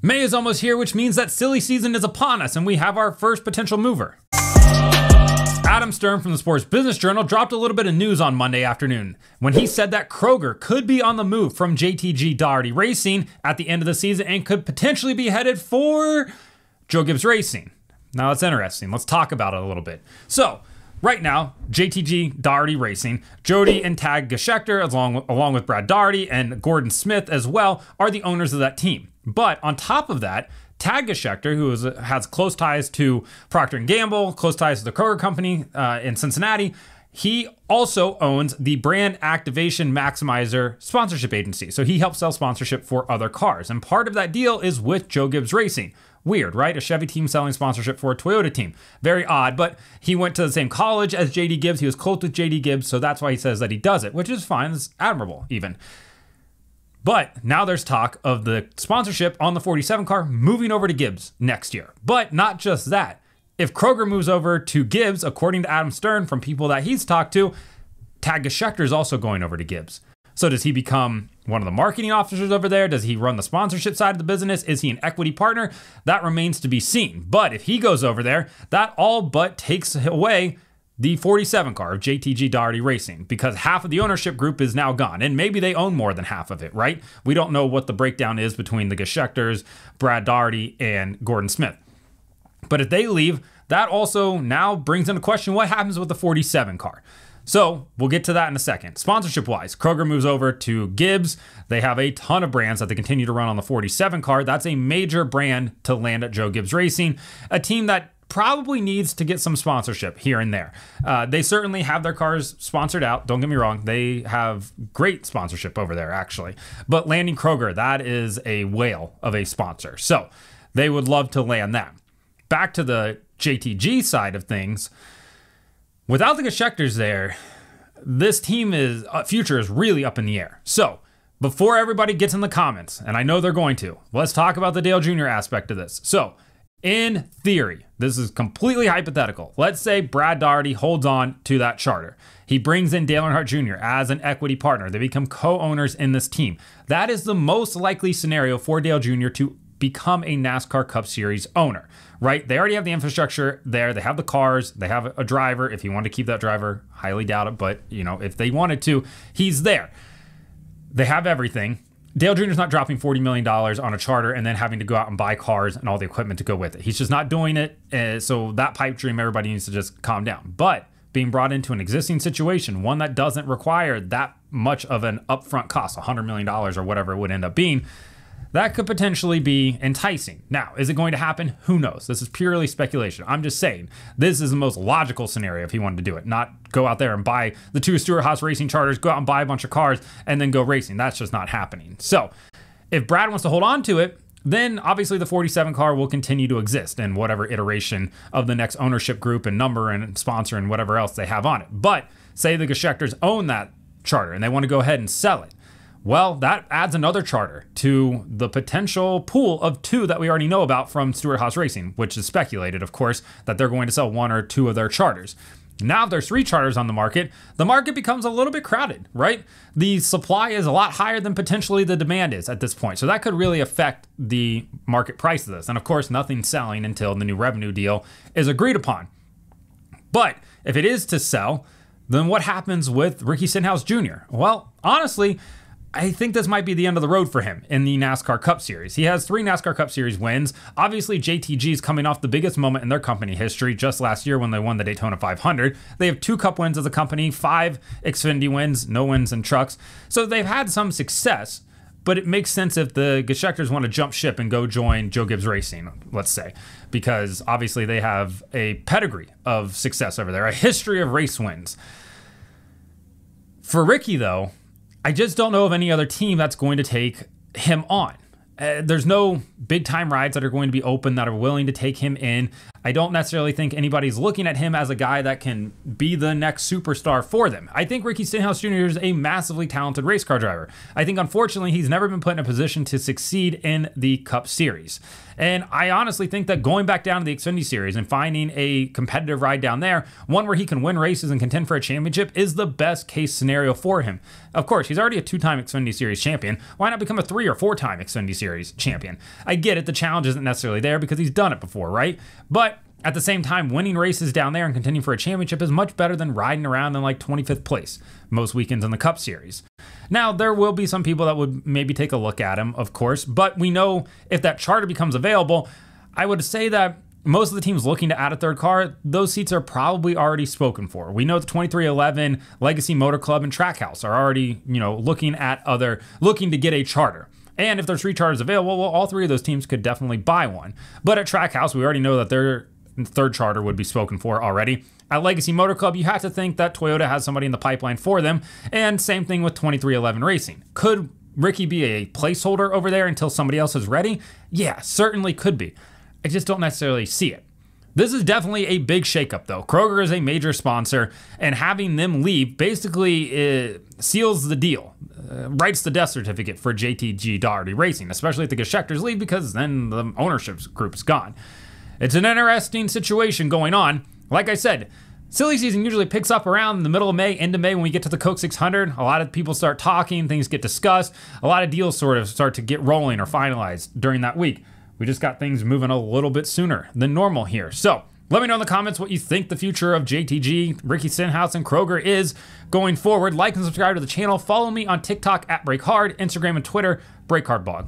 May is almost here, which means that silly season is upon us and we have our first potential mover. Adam Stern from the Sports Business Journal dropped a little bit of news on Monday afternoon when he said that Kroger could be on the move from JTG Daugherty Racing at the end of the season and could potentially be headed for Joe Gibbs Racing. Now that's interesting. Let's talk about it a little bit. So, right now, JTG Daugherty Racing, Jodi and Tad Geschickter, along, along with Brad Daugherty and Gordon Smith as well, are the owners of that team. But on top of that, Tad Geschickter, who is, has close ties to Procter & Gamble, close ties to the Kroger Company uh, in Cincinnati, he also owns the brand activation maximizer sponsorship agency. So he helps sell sponsorship for other cars. And part of that deal is with Joe Gibbs Racing. Weird, right? A Chevy team selling sponsorship for a Toyota team. Very odd, but he went to the same college as JD Gibbs. He was close with JD Gibbs, so that's why he says that he does it, which is fine. It's admirable, even. But now there's talk of the sponsorship on the 47 car moving over to Gibbs next year. But not just that. If Kroger moves over to Gibbs, according to Adam Stern from people that he's talked to, Tad Geschickter is also going over to Gibbs. So does he become one of the marketing officers over there? Does he run the sponsorship side of the business? Is he an equity partner? That remains to be seen. But if he goes over there, that all but takes away the 47 car of JTG Daugherty Racing because half of the ownership group is now gone. And maybe they own more than half of it, right? We don't know what the breakdown is between the Geschickters, Brad Daugherty, and Gordon Smith. But if they leave, that also now brings into question what happens with the 47 car. So we'll get to that in a second. Sponsorship wise, Kroger moves over to Gibbs. They have a ton of brands that they continue to run on the 47 car. That's a major brand to land at Joe Gibbs Racing, a team that probably needs to get some sponsorship here and there. Uh, they certainly have their cars sponsored out. Don't get me wrong; they have great sponsorship over there, actually. But landing Kroger, that is a whale of a sponsor. So they would love to land that. Back to the JTG side of things. Without the Geschickters there, this team is uh, future is really up in the air. So before everybody gets in the comments, and I know they're going to, let's talk about the Dale Jr. aspect of this. So in theory, this is completely hypothetical. Let's say Brad Daugherty holds on to that charter. He brings in Dale Earnhardt Jr. as an equity partner. They become co owners in this team. That is the most likely scenario for Dale Jr. to become a NASCAR Cup Series owner, right? They already have the infrastructure there. They have the cars. They have a driver. If you want to keep that driver, highly doubt it. But, you know, if they wanted to, he's there. They have everything. Dale Jr. is not dropping $40 million on a charter and then having to go out and buy cars and all the equipment to go with it. He's just not doing it. Uh, so that pipe dream, everybody needs to just calm down. But being brought into an existing situation, one that doesn't require that much of an upfront cost, $100 million or whatever it would end up being, that could potentially be enticing. Now, is it going to happen? Who knows? This is purely speculation. I'm just saying this is the most logical scenario if he wanted to do it, not go out there and buy the two Stewart-Haas racing charters, go out and buy a bunch of cars, and then go racing. That's just not happening. So, if Brad wants to hold on to it, then obviously the 47 car will continue to exist in whatever iteration of the next ownership group and number and sponsor and whatever else they have on it. But say the Geschickters own that charter and they want to go ahead and sell it well, that adds another charter to the potential pool of two that we already know about from Stewart-Haas Racing, which is speculated, of course, that they're going to sell one or two of their charters. Now, if there's three charters on the market, the market becomes a little bit crowded, right? The supply is a lot higher than potentially the demand is at this point. So that could really affect the market price of this. And of course, nothing's selling until the new revenue deal is agreed upon. But if it is to sell, then what happens with Ricky Stenhouse Jr.? Well, honestly, I think this might be the end of the road for him in the NASCAR Cup Series. He has three NASCAR Cup Series wins. Obviously, JTG is coming off the biggest moment in their company history just last year when they won the Daytona 500. They have two Cup wins as a company, five Xfinity wins, no wins in trucks. So they've had some success, but it makes sense if the Geschickters want to jump ship and go join Joe Gibbs Racing, let's say, because obviously they have a pedigree of success over there, a history of race wins. For Ricky, though, I just don't know of any other team that's going to take him on. Uh, there's no big time rides that are going to be open that are willing to take him in. I don't necessarily think anybody's looking at him as a guy that can be the next superstar for them. I think Ricky Stenhouse Jr. is a massively talented race car driver. I think, unfortunately, he's never been put in a position to succeed in the Cup Series. And I honestly think that going back down to the Xfinity Series and finding a competitive ride down there, one where he can win races and contend for a championship, is the best case scenario for him. Of course, he's already a two time Xfinity Series champion. Why not become a three or four time Xfinity Series? Series champion. I get it, the challenge isn't necessarily there because he's done it before, right? But at the same time, winning races down there and contending for a championship is much better than riding around in like 25th place most weekends in the Cup Series. Now, there will be some people that would maybe take a look at him, of course, but we know if that charter becomes available, I would say that most of the teams looking to add a third car, those seats are probably already spoken for. We know the 23XI Legacy Motor Club and Trackhouse are already, you know, looking at other, looking to get a charter. And if there's three charters available, well, all three of those teams could definitely buy one. But at Trackhouse, we already know that their third charter would be spoken for already. At Legacy Motor Club, you have to think that Toyota has somebody in the pipeline for them. And same thing with 23XI Racing. Could Ricky be a placeholder over there until somebody else is ready? Yeah, certainly could be. I just don't necessarily see it. This is definitely a big shakeup, though. Kroger is a major sponsor, and having them leave basically uh, seals the deal, uh, writes the death certificate for JTG Daugherty Racing, especially if the Geschickters leave, because then the ownership group's gone. It's an interesting situation going on. Like I said, silly season usually picks up around the middle of May, end of May when we get to the Coke 600. A lot of people start talking, things get discussed, a lot of deals sort of start to get rolling or finalized during that week. We just got things moving a little bit sooner than normal here. So let me know in the comments what you think the future of JTG, Ricky Stenhouse, and Kroger is going forward. Like and subscribe to the channel. Follow me on TikTok at BrakeHard, Instagram and Twitter, Brake Hard Blog.